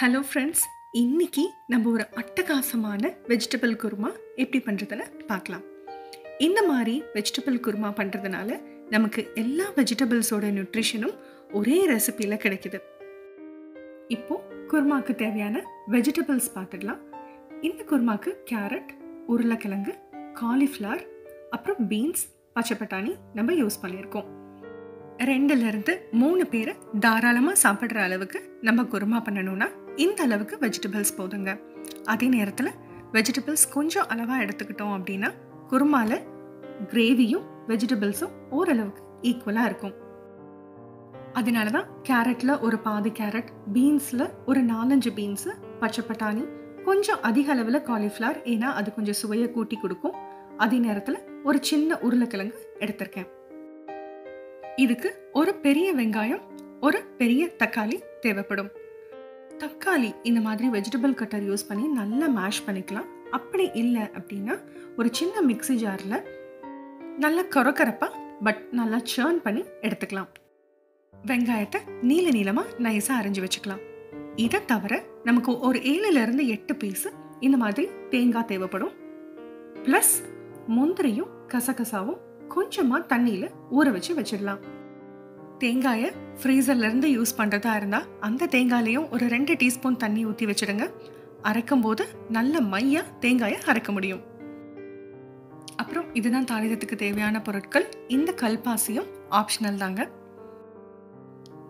Hello friends இன்னைக்கு நம்ம ஒரு அட்டகாசமான வெஜிடபிள் குருமா எப்படி பண்ணுறதுன்னு பார்க்கலாம். இந்த மாதிரி வெஜிடபிள் குருமா பண்ணுறதுனால நமக்கு எல்லா வெஜிடபிள்ஸோட நியூட்ரிஷனும் ஒரே ரெசிபியில் கிடைக்குது. இப்போ குருமாக்கு தேவையான வெஜிடபிள்ஸ் பார்த்துடலாம். இந்த குருமாக்கு கேரட் உருளைக்கிழங்கு காலிஃப்ளவர் அப்புறம் பீன்ஸ் பச்சை பட்டாணி நம்ம யூஸ் பண்ணியிருக்கோம். ரெண்டுலேருந்து மூணு பேர் தாராளமாக சாப்பிட்ற அளவுக்கு நம்ம குருமா பண்ணணும்னா இந்த அளவுக்கு வெஜிடபிள்ஸ் போதுங்க. அதே நேரத்தில் வெஜிடபிள்ஸ் கொஞ்சம் அளவாக எடுத்துக்கிட்டோம் அப்படின்னா குருமால கிரேவியும் வெஜிடபிள்ஸும் ஓரளவுக்கு ஈக்குவலாக இருக்கும். அதனால தான் கேரட்டில் ஒரு பாதி கேரட் பீன்ஸில் ஒரு நாலஞ்சு பீன்ஸு பச்சை பட்டாணி கொஞ்சம் அதிக அளவில் காலிஃப்ளவர் ஏன்னா அது கொஞ்சம் சுவையை கூட்டி கொடுக்கும். அதே நேரத்தில் ஒரு சின்ன உருளைக்கிழங்கு எடுத்திருக்கேன். இதுக்கு ஒரு பெரிய வெங்காயம் ஒரு பெரிய தக்காளி தேவைப்படும். தக்காளி இந்த மாதிரி வெஜிடபிள் கட்டர் யூஸ் பண்ணி நல்லா மேஷ் பண்ணிக்கலாம். அப்படி இல்லை அப்படின்னா ஒரு சின்ன மிக்ஸி ஜாரில் நல்லா கொரக்கரப்பாக பட் நல்லா சேர்ன் பண்ணி எடுத்துக்கலாம். வெங்காயத்தை நீல நீளமாக நைஸாக அரைஞ்சி வச்சுக்கலாம். இதை தவிர நமக்கு ஒரு ஏழுலேருந்து எட்டு பீஸு இந்த மாதிரி தேங்காய் தேவைப்படும். ப்ளஸ் முந்திரியும் கசகசாவும் கொஞ்சமாக தண்ணியில் ஊற வச்சு வச்சிடலாம். தேங்காயை ஃப்ரீசர்லேருந்து யூஸ் பண்ணுறதா இருந்தால் அந்த தேங்காயிலையும் ஒரு ரெண்டு டீஸ்பூன் தண்ணி ஊற்றி வச்சிடுங்க. அரைக்கும் போது நல்ல மையாக தேங்காயை அரைக்க முடியும். அப்புறம் இதுதான் தாளிதத்துக்கு தேவையான பொருட்கள். இந்த கல்பாசியும் ஆப்ஷனல் தாங்க.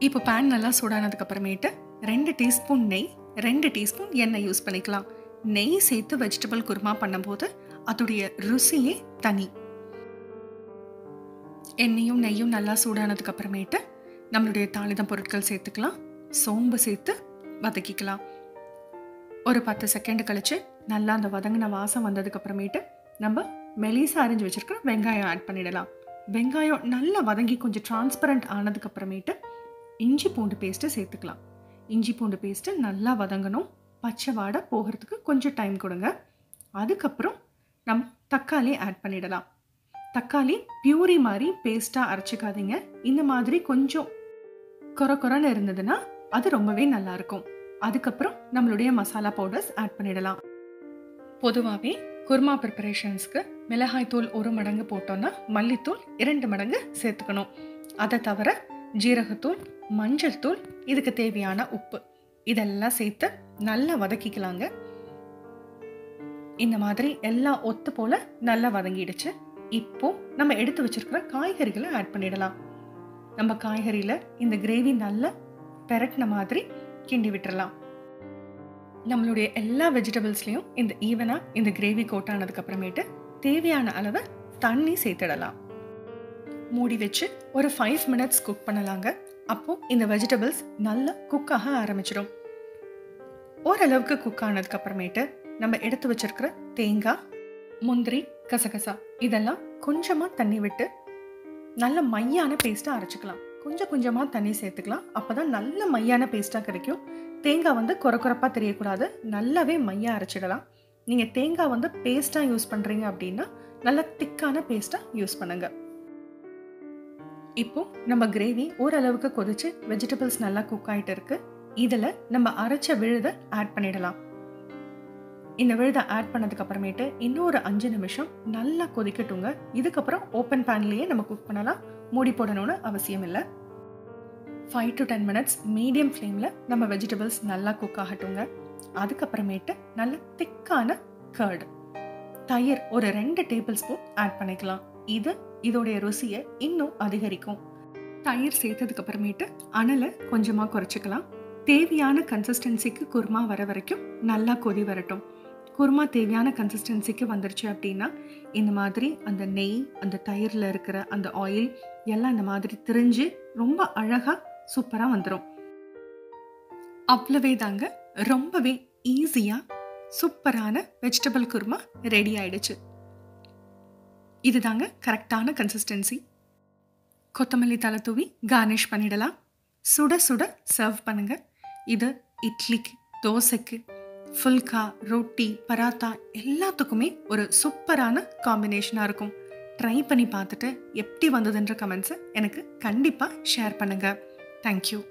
இப்போ பேன் நல்லா சூடானதுக்கு அப்புறமேட்டு ரெண்டு டீஸ்பூன் நெய் ரெண்டு டீஸ்பூன் எண்ணெய் யூஸ் பண்ணிக்கலாம். நெய் சேர்த்து வெஜிடபிள் குருமா பண்ணும்போது அதோடைய ருசியே தனி. எண்ணெயும் நெய்யும் நல்லா சூடானதுக்கு அப்புறமேட்டு நம்மளுடைய தாளிதம் பொருட்கள் சேர்த்துக்கலாம். சோம்பு சேர்த்து வதக்கிக்கலாம். ஒரு பத்து செகண்ட் கழிச்சு நல்லா அந்த வதங்கின வாசம் வந்ததுக்கு அப்புறமேட்டு நம்ம மெலிசா அரிஞ்சு வச்சுருக்க வெங்காயம் ஆட் பண்ணிடலாம். வெங்காயம் நல்லா வதங்கி கொஞ்சம் டிரான்ஸ்பரண்ட் ஆனதுக்கு அப்புறமேட்டு இஞ்சி பூண்டு பேஸ்ட்டு சேர்த்துக்கலாம். இஞ்சி பூண்டு பேஸ்ட்டு நல்லா வதங்கணும். பச்சை வாடை போகிறதுக்கு கொஞ்சம் டைம் கொடுங்க. அதுக்கப்புறம் நம்ம தக்காளி ஆட் பண்ணிடலாம். தக்காளி பியூரி மாதிரி பேஸ்ட்டாக அரைச்சிக்காதீங்க. இந்த மாதிரி கொஞ்சம் கொர கொரன்னு இருந்ததுன்னா அது ரொம்பவே நல்லா இருக்கும். அதுக்கப்புறம் நம்மளுடைய மசாலா பவுடர்ஸ் ஆட் பண்ணிடலாம். பொதுவாகவே குருமா ப்ரிப்பரேஷன்ஸ்க்கு மிளகாய்த்தூள் ஒரு மடங்கு போட்டோன்னா மல்லித்தூள் இரண்டு மடங்கு சேர்த்துக்கணும். அதை தவிர ஜீரகத்தூள் மஞ்சள் தூள் இதுக்கு தேவையான உப்பு. இதெல்லாம் சேர்த்து நல்லா வதக்கிக்கலாங்க. இந்த மாதிரி எல்லாம் ஒத்து போல நல்லா வதங்கிடுச்சு. இப்போ நம்ம எடுத்து வச்சிருக்கிற காய்கறிகளை ஆட் பண்ணிடலாம். நம்ம காய்கறியில் இந்த கிரேவி நல்லா பெரட்டின மாதிரி கிண்டி விட்டுறலாம். நம்மளுடைய எல்லா வெஜிடபிள்ஸ்லேயும் இந்த ஈவனாக இந்த கிரேவி கோட் ஆனதுக்கு அப்புறமேட்டு தேவையான அளவை தண்ணி சேர்த்துடலாம். மூடி வச்சு ஒரு ஃபைவ் மினிட்ஸ் குக் பண்ணலாங்க. அப்போ இந்த வெஜிடபிள்ஸ் நல்லா குக் ஆக ஆரம்பிச்சிடும். ஓரளவுக்கு குக் ஆனதுக்கு அப்புறமேட்டு நம்ம எடுத்து வச்சிருக்கிற தேங்காய் முந்திரி கசகசா இதெல்லாம் கொஞ்சமாக தண்ணி விட்டு நல்ல மையான பேஸ்ட்டாக அரைச்சிக்கலாம். கொஞ்சம் கொஞ்சமாக தண்ணி சேர்த்துக்கலாம். அப்போ தான் நல்ல மையான பேஸ்ட்டாக கிடைக்கும். தேங்காய் வந்து குறை குறைப்பாக தெரியக்கூடாது. நல்லாவே மையாக அரைச்சிடலாம். நீங்கள் தேங்காய் வந்து பேஸ்ட்டாக யூஸ் பண்ணுறீங்க அப்படின்னா நல்ல திக்கான பேஸ்ட்டாக யூஸ் பண்ணுங்கள் இப்போ நம்ம கிரேவி ஓரளவுக்கு கொதிச்சு வெஜிடபிள்ஸ் நல்லா குக் ஆகிட்டு இருக்குது இதில் நம்ம அரைச்ச விழுதை ஆட் பண்ணிடலாம். இந்த விழுதை ஆட் பண்ணதுக்கு அப்புறமேட்டு இன்னொரு அஞ்சு நிமிஷம் நல்லா கொதிக்கட்டுங்க. இதுக்கப்புறம் ஓப்பன் பேன்லேயே நம்ம குக் பண்ணலாம். மூடி போடணும்னு அவசியம் இல்லை. Five to ten minutes medium ஃப்ளேமில் நம்ம வெஜிடபிள்ஸ் நல்லா குக் ஆகட்டுங்க. அதுக்கப்புறமேட்டு நல்ல திக்கான கர்டு தயிர் ஒரு ரெண்டு டேபிள் ஸ்பூன் ஆட் பண்ணிக்கலாம். இது இதோடைய ருசியை இன்னும் அதிகரிக்கும். தயிர் சேர்த்ததுக்கு அப்புறமேட்டு அனலை கொஞ்சமாக குறைச்சிக்கலாம். தேவையான கன்சிஸ்டன்சிக்கு குருமா வர வரைக்கும் நல்லா கொதி வரட்டும். குருமா தேவையான கன்சிஸ்டன்சிக்கு வந்துருச்சு அப்படின்னா இந்த மாதிரி அந்த நெய் அந்த தயிரில் இருக்கிற அந்த ஆயில் எல்லாம் இந்த மாதிரி திரிஞ்சு ரொம்ப அழகாக சூப்பராக வந்துடும் அவ்வளவே தாங்க ரொம்பவே ஈஸியாக சூப்பரான வெஜிடபிள் குருமா ரெடி ஆயிடுச்சு. இதுதாங்க கரெக்டான கன்சிஸ்டன்சி கொத்தமல்லி தலை தூவி கார்னிஷ் பண்ணிடலாம். சுட சுட சர்வ் பண்ணுங்கள் இது இட்லிக்கு தோசைக்கு ஃபுல்கா ரொட்டி பராத்தா எல்லாத்துக்குமே ஒரு சூப்பரான காம்பினேஷனாக இருக்கும். ட்ரை பண்ணி பார்த்துட்டு எப்படி வந்ததுன்ற கமெண்ட்ஸை எனக்கு கண்டிப்பாக ஷேர் பண்ணுங்கள் தேங்க்யூ